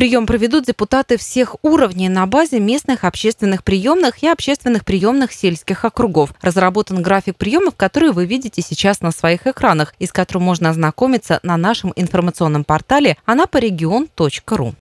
Прием проведут депутаты всех уровней на базе местных общественных приемных и общественных приемных сельских округов. Разработан график приемов, который вы видите сейчас на своих экранах, и с которым можно ознакомиться на нашем информационном портале anaporegion.ru.